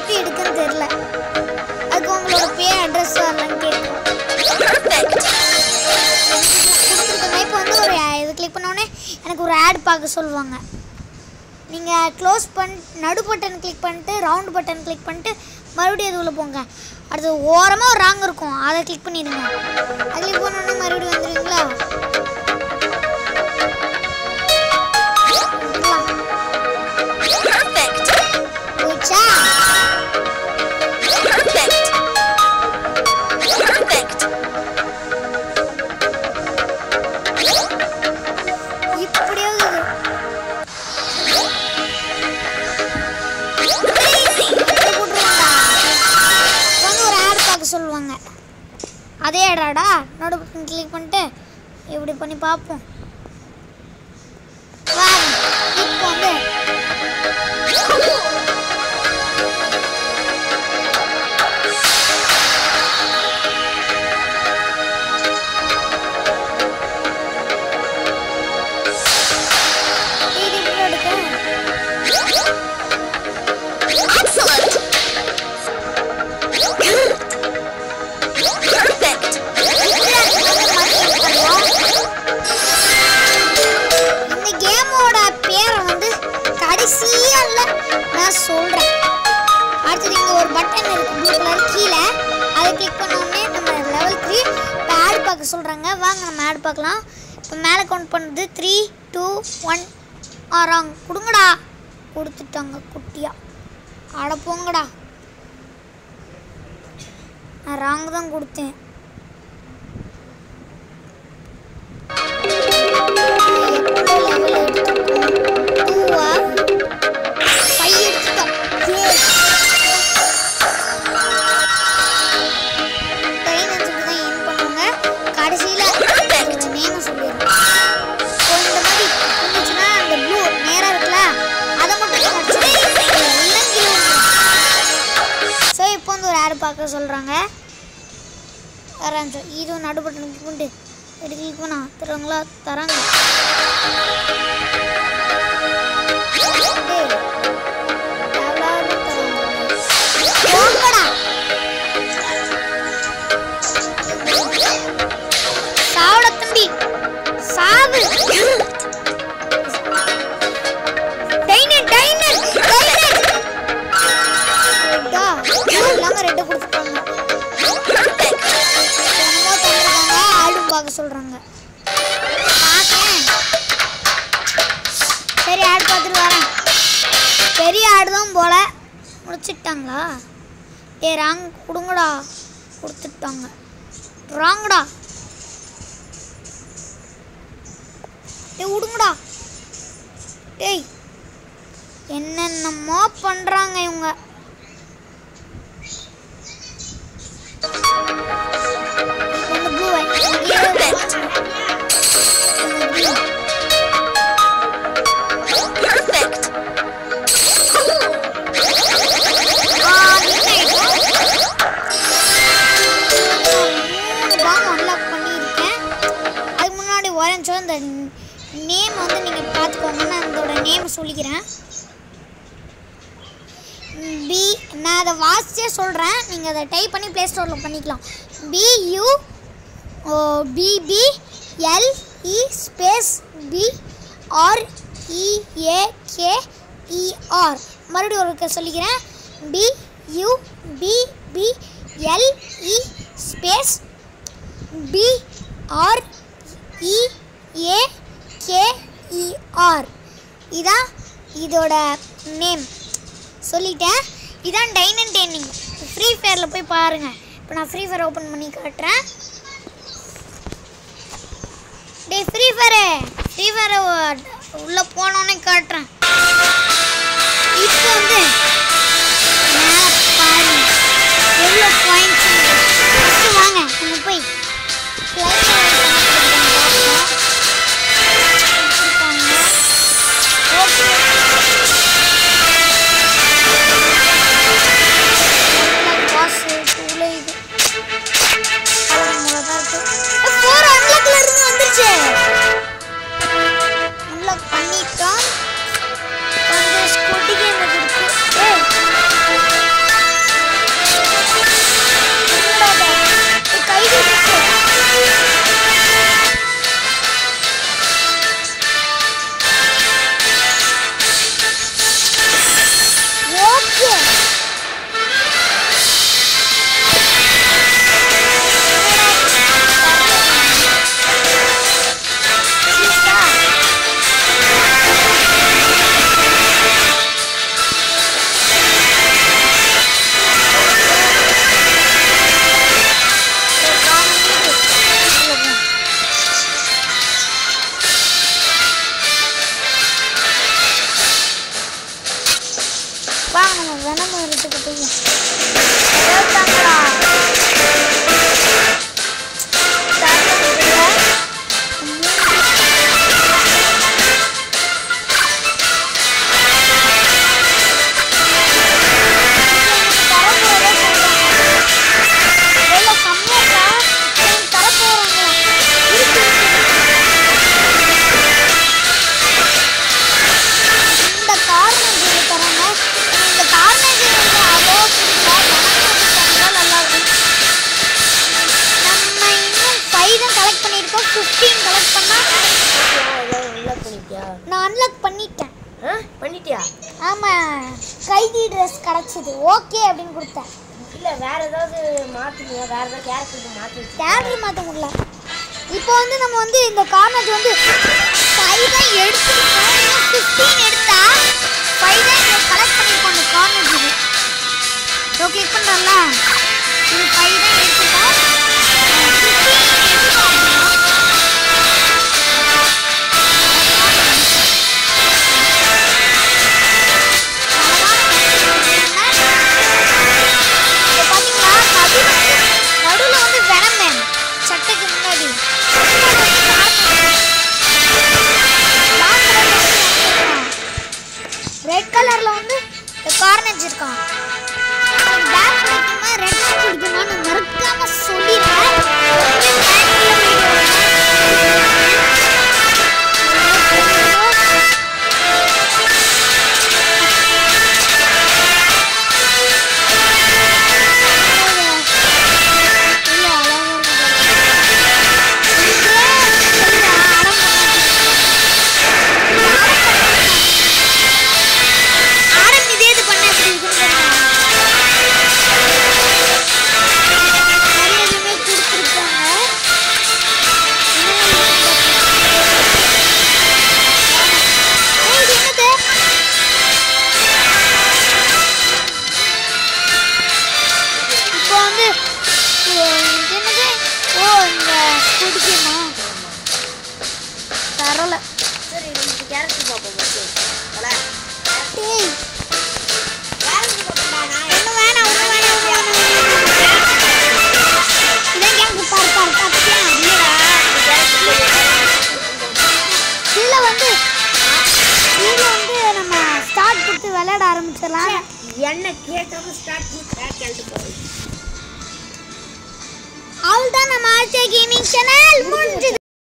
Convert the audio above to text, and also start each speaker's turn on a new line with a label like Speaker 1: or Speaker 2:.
Speaker 1: எப்படி எடுக்குன்னு தெரியல. அதுக்கு உங்களோட பேர் அட்ரஸ் வரலன்னு கேட்கும் இப்போ வந்து ஒரு இது கிளிக் பண்ணோடனே எனக்கு ஒரு ஆட் பார்க்க சொல்லுவாங்க. நீங்கள் க்ளோஸ் பண் நடு பட்டன் கிளிக் பண்ணிட்டு ரவுண்ட் பட்டன் கிளிக் பண்ணிட்டு மறுபடியும் அதுக்குள்ளே போங்க. அடுத்து ஓரமாக ஒரு ராங் இருக்கும். அதை கிளிக் பண்ணிடுங்க. அது போனோன்னே மறுபடியும் வந்துடுவீங்களா பண்ணுறாடா நோட்டு பட்டன் கிளிக் பண்ணிட்டு இப்படி பண்ணி பார்ப்போம். பார்க்க சொல்கிறாங்க வாங்க நம்ம ஆட் பார்க்கலாம். இப்போ மேலே கவுண்ட் பண்ணுறது த்ரீ டூ ஒன் ஆறாங்க கொடுங்கடா. கொடுத்துட்டாங்க குட்டியாக ஆட போங்கடா. நான் ராங் தான் கொடுத்தேன். ஆரம்பிச்சோம் இதுவும் நடுபட்டன் கிளிக் பண்ணிட்டு இப்படி கிளிக் பண்ணா தருவாங்களா தராங்க. ஆடு தான் போல. முடிச்சிட்டாங்களா ஏ ராங் கொடுங்கடா. கொடுத்துட்டாங்க. ராங்கடா. ஏய் விடுங்கடா டேய் என்னென்னமோ பண்றாங்க இவங்க. நேம் வந்து நீங்கள் பார்த்துக்கோங்க. நான் இதோட நேம் சொல்லிக்கிறேன். பி நான் அதை வாசிச்சே சொல்கிறேன் நீங்கள் அதை டைப் பண்ணி ப்ளே ஸ்டோரில் பண்ணிக்கலாம். B U B B L E space B R E A K E R மறுபடியும் ஒரு சொல்லிக்கிறேன். B U B B space B K E R இதான் இதோட நேம் சொல்லிட்டேன். இதான் டைன் அண்ட் டெய்னிங் ஃப்ரீ ஃபயரில் போய் பாருங்கள் இப்போ நான் ஃப்ரீ ஃபயர் ஓப்பன் பண்ணி காட்டுறேன். டேய் ஃப்ரீ ஃபயரு ஃப்ரீ ஃபயரை உள்ளே போனோன்னே காட்டுறேன். இப்போ வந்து கைதி ட்ரெஸ் கிடைச்சது. ஓகே அப்படின்னு கொடுத்தேன்.
Speaker 2: இல்ல வேற ஏதாவது மாத்துனியா வேற ஏதாவது கேரக்டர் வச்சியா?
Speaker 1: கேலரி மாற்ற முடியல. இப்போ வந்து நம்ம வந்து இந்த கார்னேஜ் வந்து ஃபைவ் தான் எடுத்துருக்கோம் ஃபிஃப்டீன் எடுத்தா ஃபைவ் தான் கலெக்ட் பண்ணியிருக்கோம் அந்த கார்னேஜ் இது ஸோ கிளிக் பண்ணுறோம்ல இது ஃபைவ் தான் ரெட் கலர்ல வந்து இந்த கார்னேஜ் இருக்கான் பேக் பிடிக்குமா ரெட் பிடிக்குமான்னு மறக்காம சொல்லிடு. தரல
Speaker 2: சரி நமக்கு கேரக்டர் பார்ப்போம் first. தல.
Speaker 1: டேய்.
Speaker 2: character பார்ப்போம்டா, நான்
Speaker 1: ஒண்ணு வேணாம் ஒண்ணு வேணாம் ஒண்ணு வேணாம். இதான் கேங்கு பாரு பாரு பாத்தியா?
Speaker 2: இல்லடா, இந்த character
Speaker 1: இதுல வந்து இதுல வந்து நம்ம ஸ்டார்ட் கொடுத்து விளையாட ஆரம்பிச்சிடலாம்.
Speaker 2: என்ன கேட்டவங்க ஸ்டார்ட் பண்ணி கேட்டு போகுது
Speaker 1: அவள் தான் நம்ம ஆர்ஜே கேமிங்